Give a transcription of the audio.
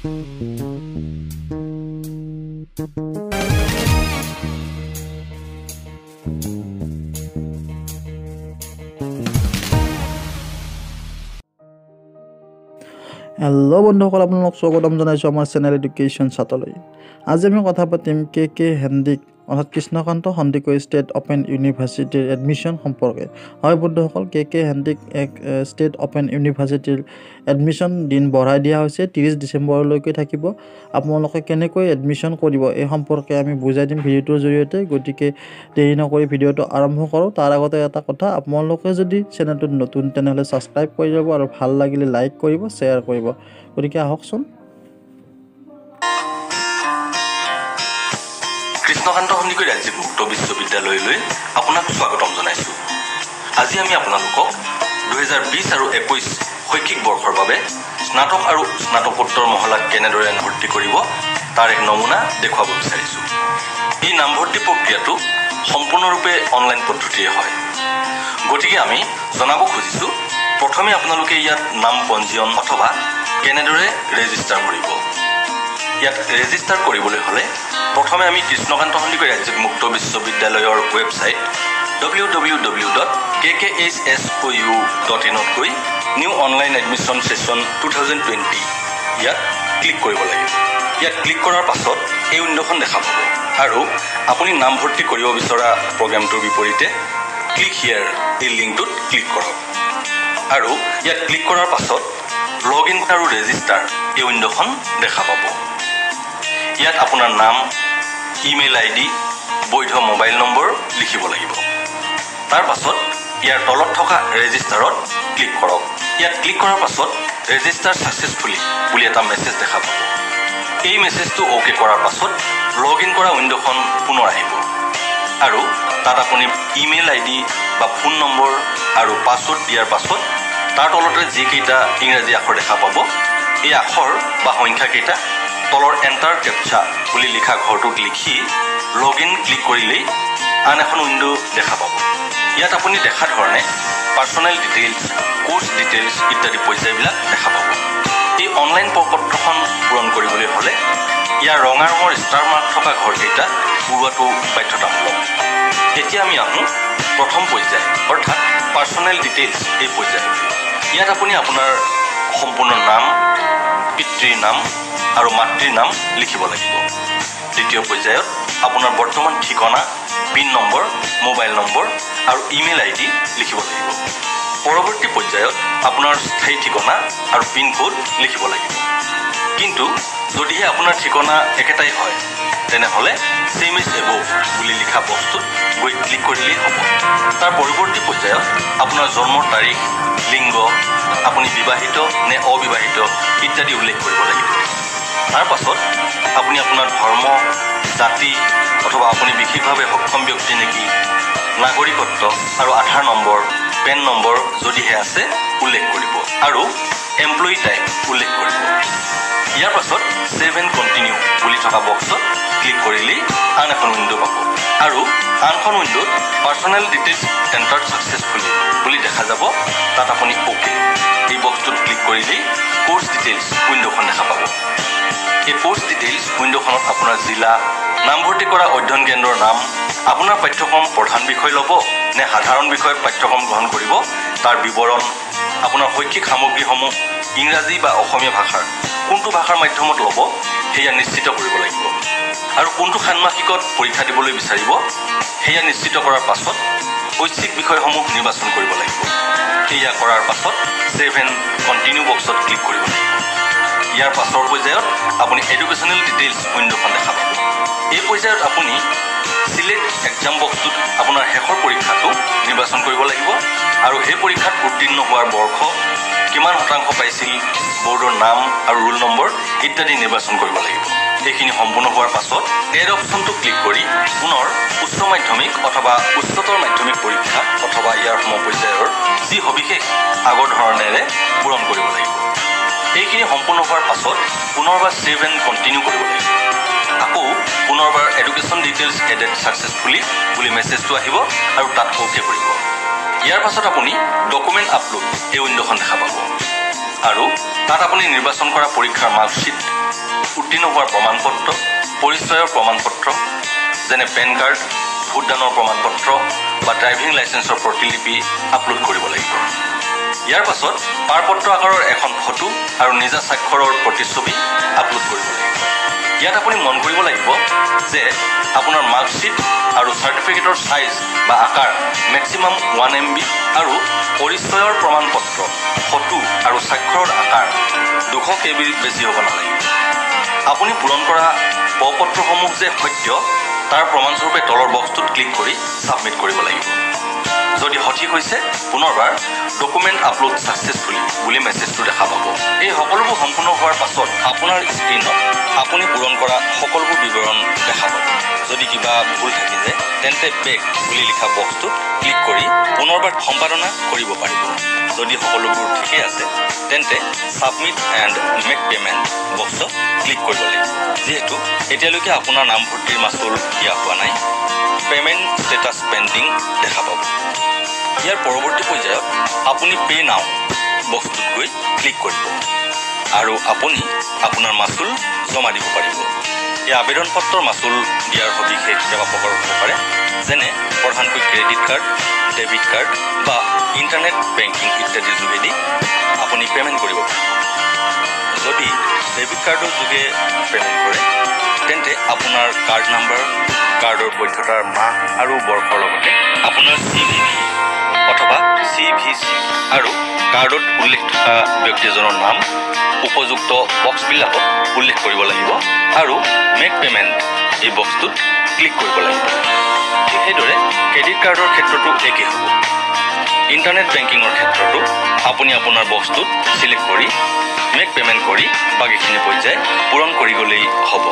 Hello বন্ধুসকল আপোনালোক স্বাগতম জনাইছোঁ আমাৰ চেনেল এডুকেশ্যন চাটলৈ আজি আমি কথা পাতিম কে কে হেণ্ডিক অৰ্থাৎ কৃষ্ণকান্ত সন্দিকৈ ষ্টেট অ'পেন ইউনিভাৰ্চিটিৰ এডমিশ্যন সম্পৰ্কে। হয় বন্ধুসকল কে কে হেণ্ডিক এক ষ্টেট অ'পেন ইউনিভাৰ্চিটিৰ এডমিশ্যন দিন বঢ়াই দিয়া হৈছে ত্ৰিছ ডিচেম্বৰলৈকে থাকিব। আপোনালোকে কেনেকৈ এডমিশ্যন কৰিব এই সম্পৰ্কে আমি বুজাই দিম ভিডিঅ'টোৰ জৰিয়তে। গতিকে দেৰি নকৰি ভিডিঅ'টো আৰম্ভ কৰোঁ। তাৰ আগতে এটা কথা আপোনালোকে যদি চেনেলটোত নতুন তেনেহ'লে ছাবস্ক্ৰাইব কৰি যাব আৰু ভাল লাগিলে লাইক কৰিব শ্বেয়াৰ কৰিব। গতিকে আহকচোন। বিশ্ববিদ্যালয়লৈ আপোনাক স্বাগতম জনাইছোঁ। আজি আমি আপোনালোকক দুহেজাৰ বিছ আৰু একৈছ শৈক্ষিক বৰ্ষৰ বাবে স্নাতক আৰু স্নাতকোত্তৰ মহলাত কেনেদৰে নামভৰ্তি কৰিব তাৰ এক নমুনা দেখুৱাব বিচাৰিছোঁ। এই নামভৰ্তি প্ৰক্ৰিয়াটো সম্পূৰ্ণৰূপে অনলাইন পদ্ধতিৰে হয়। গতিকে আমি জনাব খুজিছোঁ প্ৰথমে আপোনালোকে ইয়াত নাম পঞ্জীয়ন অথবা কেনেদৰে ৰেজিষ্টাৰ কৰিব। ইয়াত ৰেজিষ্টাৰ কৰিবলৈ হ'লে প্ৰথমে আমি কৃষ্ণকান্ত সন্দিকৈ ৰাজ্যিক মুক্ত বিশ্ববিদ্যালয়ৰ website W W W dot K K H S O' U dot ইনত গৈ new online admission session two thousand twenty ইয়াত ক্লিক কৰিব লাগিব ইয়াত ক্লিক কৰাৰ পাছত এই উইণ্ড'খন দেখা পাব। আৰু আপুনি নামভৰ্তি কৰিব বিচৰা প্ৰগ্ৰেমটোৰ বিপৰীতে ক্লিক হিয়াৰ এই লিংকটোত ক্লিক কৰক। আৰু ইয়াত ক্লিক কৰাৰ পাছত লগ ইন আৰু ৰেজিষ্টাৰ এই উইণ্ড'খন দেখা পাব। ইয়াত আপোনাৰ নাম ইমেইল আই ডি বৈধ মোবাইল নম্বৰ লিখিব লাগিব। তাৰ পাছত ইয়াৰ তলত থকা ৰেজিষ্টাৰত ক্লিক কৰক। ইয়াত ক্লিক কৰাৰ পাছত ৰেজিষ্টাৰ ছাকচেছফুলি বুলি এটা মেছেজ দেখা পাব। এই মেছেজটো অ'কে কৰাৰ পাছত লগ ইন কৰা উইণ্ড'খন পুনৰ আহিব। আৰু তাত আপুনি ইমেইল আই ডি বা ফোন নম্বৰ আৰু পাছৱৰ্ড দিয়াৰ পাছত তাৰ তলতে যিকেইটা ইংৰাজী আখৰ দেখা পাব এই আখৰ বা সংখ্যাকেইটা তলৰ এণ্টাৰ কেপচা বুলি লিখা ঘৰটোত লিখি লগ ইন ক্লিক কৰিলেই আন এখন উইণ্ড' দেখা পাব। ইয়াত আপুনি দেখা ধৰণে পাৰ্চনেল ডিটেইলছ কোৰ্চ ডিটেইলছ ইত্যাদি পৰ্যায়বিলাক দেখা পাব। এই অনলাইন প্ৰপত্ৰখন পূৰণ কৰিবলৈ হ'লে ইয়াৰ ৰঙা ৰঙৰ ষ্টাৰ মাৰ্ক থকা ঘৰকেইটা পূৰোৱাটো বাধ্যতামূলক। এতিয়া আমি আহোঁ প্ৰথম পৰ্যায় অৰ্থাৎ পাৰ্চনেল ডিটেইলছ এই পৰ্যায় ইয়াত আপুনি আপোনাৰ সম্পূৰ্ণ নাম পিতৃৰ নাম আৰু মাতৃৰ নাম লিখিব লাগিব। দ্বিতীয় পৰ্যায়ত আপোনাৰ বৰ্তমান ঠিকনা পিন নম্বৰ মোবাইল নম্বৰ আৰু ইমেইল আই ডি লিখিব লাগিব। পৰৱৰ্তী পৰ্যায়ত আপোনাৰ স্থায়ী ঠিকনা আৰু পিন কোড লিখিব লাগিব। কিন্তু যদিহে আপোনাৰ ঠিকনা একেটাই হয় তেনেহ'লে ছেম ইজ বুলি লিখা বস্তুত তাৰ পৰৱৰ্তী পৰ্যায়ত আপোনাৰ জন্মৰ তাৰিখ লিংগ আপুনি বিবাহিত নে অবিবাহিত ইত্যাদি উল্লেখ কৰিব লাগিব। তাৰ পাছত আপুনি আপোনাৰ ধৰ্ম জাতি অথবা আপুনি বিশেষভাৱে সক্ষম ব্যক্তি নেকি নাগৰিকত্ব আৰু আধাৰ নম্বৰ পেন নম্বৰ যদিহে আছে উল্লেখ কৰিব আৰু এমপ্লয়ী টাইপ উল্লেখ কৰিব। ইয়াৰ পাছত ছেভ এণ্ড কণ্টিনিউ বুলি থকা বক্সত ক্লিক কৰিলেই আন এখন উইণ্ড' পাব। আৰু আনখন উইণ্ড'ত পাৰ্চনেল ডিটেইলছ এণ্টাৰ ছাকচেছফুলি বুলি দেখা যাব। তাত আপুনি অ'কে এই বক্সটোত ক্লিক কৰিলেই কোৰ্চ ডিটেইলছ উইণ্ড'খন দেখা পাব। এই কোৰ্চ ডিটেইলছ উইণ্ড'খনত আপোনাৰ জিলা নামভৰ্তি কৰা অধ্যয়ন কেন্দ্ৰৰ নাম আপোনাৰ পাঠ্যক্ৰম প্ৰধান বিষয় ল'ব নে সাধাৰণ বিষয়ত পাঠ্যক্ৰম গ্ৰহণ কৰিব তাৰ বিৱৰণ আপোনাৰ শৈক্ষিক সামগ্ৰীসমূহ ইংৰাজী বা অসমীয়া ভাষাৰ কোনটো ভাষাৰ মাধ্যমত ল'ব সেয়া নিশ্চিত কৰিব লাগিব। আৰু কোনটো ষান্মাসিকত পৰীক্ষা দিবলৈ বিচাৰিব সেয়া নিশ্চিত কৰাৰ পাছত ঐচ্ছিক বিষয়সমূহ নিৰ্বাচন কৰিব লাগিব। সেয়া কৰাৰ পাছত ছেভ এণ্ড কণ্টিনিউ বক্সত ক্লিক কৰিব লাগিব। ইয়াৰ পাছৰ পৰ্যায়ত আপুনি এডুকেশ্যনেল ডিটেইলছ উইণ্ড'খন দেখা পাব। এই পৰ্যায়ত আপুনি চিলেক্ট এক্সাম বক্সটোত আপোনাৰ শেষৰ পৰীক্ষাটো নিৰ্বাচন কৰিব লাগিব আৰু সেই পৰীক্ষাত উত্তীৰ্ণ হোৱাৰ বৰ্ষ কিমান শতাংশ পাইছিল বৰ্ডৰ নাম আৰু ৰোল নম্বৰ ইত্যাদি নিৰ্বাচন কৰিব লাগিব। সেইখিনি সম্পূৰ্ণ হোৱাৰ পাছত এড অপশ্যনটো ক্লিক কৰি পুনৰ উচ্চ মাধ্যমিক অথবা উচ্চতৰ মাধ্যমিক পৰীক্ষা অথবা ইয়াৰ সমপৰ্যায়ৰ যি সবিশেষ আগৰ ধৰণেৰে পূৰণ কৰিব লাগিব। এইখিনি সম্পূৰ্ণ হোৱাৰ পাছত পুনৰবাৰ ছেভ এণ্ড কণ্টিনিউ কৰিব লাগিব। আকৌ পুনৰবাৰ এডুকেশ্যন ডিটেইলছ এডেড ছাকচেছফুলি বুলি মেছেজটো আহিব আৰু তাত অ'কে কৰিব। ইয়াৰ পাছত আপুনি ডকুমেণ্ট আপলোড এই উইণ্ড'খন দেখা পাব। আৰু তাত আপুনি নিৰ্বাচন কৰা পৰীক্ষাৰ মাৰ্কশ্বিট উত্তীৰ্ণ হোৱাৰ প্ৰমাণ পত্ৰ পৰিচয়ৰ প্ৰমাণ পত্ৰ যেনে পেন কাৰ্ড ভোটদানৰ প্ৰমাণ পত্ৰ বা ড্ৰাইভিং লাইচেন্সৰ প্ৰতিলিপি আপলোড কৰিব লাগিব। ইয়াৰ পাছত পাৰপত্ৰ আকাৰৰ এখন ফটো আৰু নিজা স্বাক্ষৰৰ প্ৰতিচ্ছবি আপলোড কৰিব লাগিব। ইয়াত আপুনি মন কৰিব লাগিব যে আপোনাৰ মাৰ্কশ্বিট আৰু চাৰ্টিফিকেটৰ চাইজ বা আকাৰ মেক্সিমাম ওৱান এম বি আৰু পৰিচয়ৰ প্ৰমাণ পত্ৰ ফটো আৰু স্বাক্ষৰৰ আকাৰ দুশ কে বিৰ বেছি হ'ব নালাগিব। আপুনি পূৰণ কৰা প পত্ৰসমূহ যে সত্য তাৰ প্ৰমাণস্বৰূপে তলৰ বক্সটোত ক্লিক কৰি ছাবমিট কৰিব লাগিব। যদি সঠিক হৈছে পুনৰবাৰ ডকুমেণ্ট আপলোড ছাকচেছফুলি বুলি মেছেজটো দেখা পাব। এই সকলোবোৰ সম্পূৰ্ণ হোৱাৰ পাছত আপোনাৰ স্ক্ৰীণত আপুনি পূৰণ কৰা সকলোবোৰ বিৱৰণ দেখা পাব। যদি কিবা ভুল থাকি যায় তেন্তে বেক বুলি লিখা বক্সটোত ক্লিক কৰি পুনৰবাৰ সম্পাদনা কৰিব পাৰিব। যদি সকলোবোৰ ঠিকেই আছে তেন্তে ছাবমিট এণ্ড মেক পে'মেণ্ট বক্সত ক্লিক কৰিব লাগিব। যিহেতু এতিয়ালৈকে আপোনাৰ নামভৰ্তিৰ মাচুল দিয়া হোৱা নাই পে'মেণ্ট ষ্টেটাছ পেণ্ডিং দেখা পাব। ইয়াৰ পৰৱৰ্তী পৰ্যায়ত আপুনি পে' নাও বক্সটোত গৈ ক্লিক কৰিব আৰু আপুনি আপোনাৰ মাচুল জমা দিব পাৰিব। এই আবেদন পত্ৰৰ মাচুল দিয়াৰ সবিশেষ সেৱা প্ৰকাৰ হ'ব পাৰে। যেনে প্ৰধানকৈ ক্ৰেডিট কাৰ্ড ডেবিট কাৰ্ড বা ইণ্টাৰনেট বেংকিং ইত্যাদিৰ যোগেদি আপুনি পে'মেণ্ট কৰিব পাৰিব যদি ডেবিট কাৰ্ডৰ যোগে পে'মেণ্ট কৰে তেন্তে আপোনাৰ কাৰ্ড নাম্বাৰ কাৰ্ডৰ বৈধতাৰ মাহ আৰু বৰ্ষৰ লগতে আপোনাৰ চি ভি অথবা চি ভি চি আৰু কাৰ্ডত উল্লেখ থকা ব্যক্তিজনৰ নাম উপযুক্ত বক্সবিলাকত উল্লেখ কৰিব লাগিব আৰু মেক পে'মেণ্ট এই বক্সটোত ক্লিক কৰিব লাগিব। ঠিক সেইদৰে ক্ৰেডিট কাৰ্ডৰ ক্ষেত্ৰতো একেই হ'ব। ইণ্টাৰনেট বেংকিঙৰ ক্ষেত্ৰতো আপুনি আপোনাৰ বক্সটোত চিলেক্ট কৰি মেক পে'মেণ্ট কৰি বাকীখিনি পৰ্যায় পূৰণ কৰি গ'লেই হ'ব।